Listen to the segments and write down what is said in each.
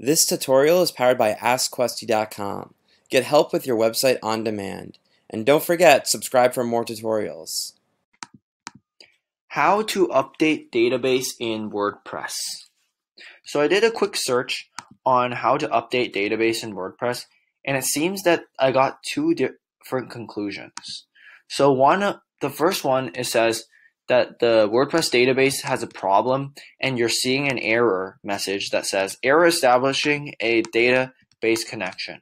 This tutorial is powered by AskQuesty.com. Get help with your website on demand. And don't forget, subscribe for more tutorials. How to update database in WordPress. So I did a quick search on how to update database in WordPress, and it seems that I got two different conclusions. So one, the first one, it says that the WordPress database has a problem and you're seeing an error message that says error establishing a database connection.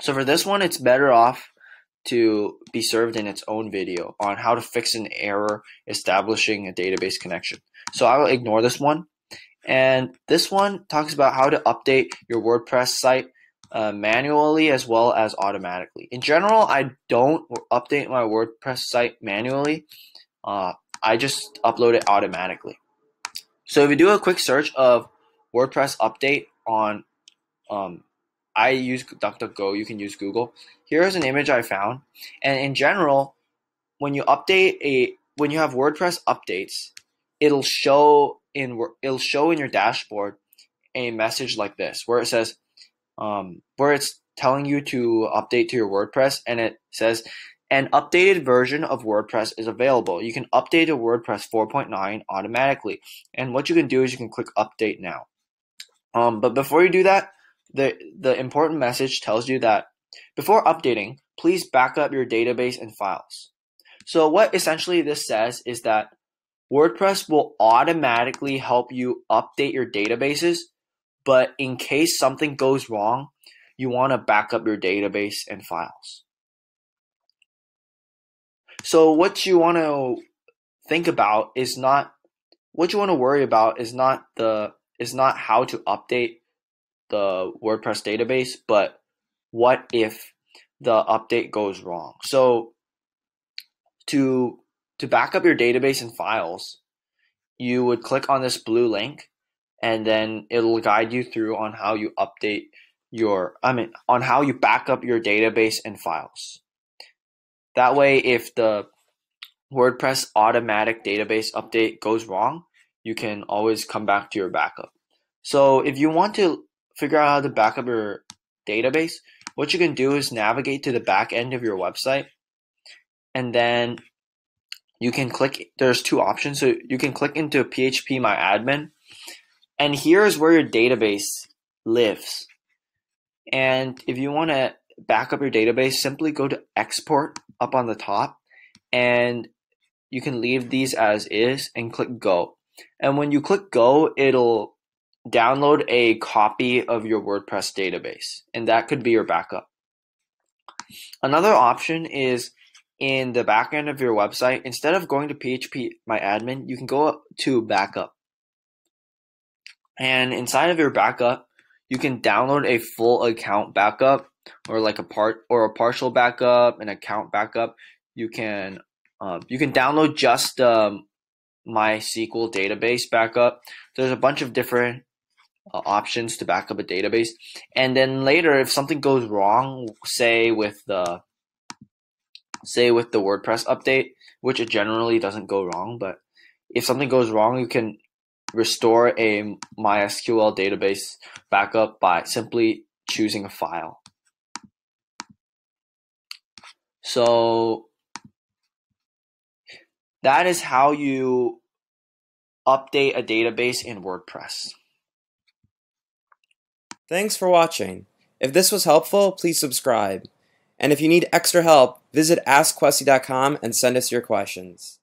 So for this one, it's better off to be served in its own video on how to fix an error establishing a database connection. So I will ignore this one. And this one talks about how to update your WordPress site uh, manually as well as automatically. In general, I don't update my WordPress site manually uh, I just upload it automatically. So if you do a quick search of WordPress update on, um, I use DuckDuckGo, you can use Google. Here's an image I found. And in general, when you update a, when you have WordPress updates, it'll show in, it'll show in your dashboard a message like this, where it says, um, where it's telling you to update to your WordPress and it says an updated version of WordPress is available. You can update to WordPress 4.9 automatically. And what you can do is you can click update now. Um, but before you do that, the, the important message tells you that before updating, please back up your database and files. So what essentially this says is that WordPress will automatically help you update your databases, but in case something goes wrong, you want to back up your database and files. So what you want to think about is not what you want to worry about is not the is not how to update the WordPress database, but what if the update goes wrong. So to to back up your database and files, you would click on this blue link and then it'll guide you through on how you update your I mean on how you back up your database and files. That way, if the WordPress automatic database update goes wrong, you can always come back to your backup. So if you want to figure out how to back up your database, what you can do is navigate to the back end of your website and then you can click there's two options so you can click into php my admin and here's where your database lives and if you want to back up your database, simply go to export up on the top and you can leave these as is and click go. And when you click go, it'll download a copy of your WordPress database and that could be your backup. Another option is in the backend of your website, instead of going to PHP My Admin, you can go to backup. And inside of your backup, you can download a full account backup or like a part or a partial backup, an account backup, you can um, you can download just um, MySQL database backup. There's a bunch of different uh, options to back up a database, and then later, if something goes wrong, say with the say with the WordPress update, which it generally doesn't go wrong, but if something goes wrong, you can restore a MySQL database backup by simply choosing a file. So that is how you update a database in WordPress. Thanks for watching. If this was helpful, please subscribe. And if you need extra help, visit AskQuesty.com and send us your questions.